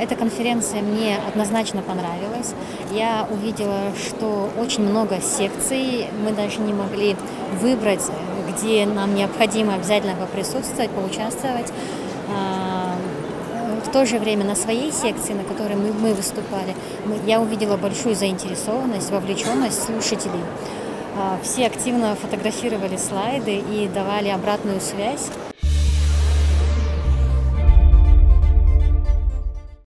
Эта конференция мне однозначно понравилась. Я увидела, что очень много секций. Мы даже не могли выбрать, где нам необходимо обязательно поприсутствовать, поучаствовать. А, в то же время на своей секции, на которой мы, мы выступали, я увидела большую заинтересованность, вовлеченность слушателей. А, все активно фотографировали слайды и давали обратную связь.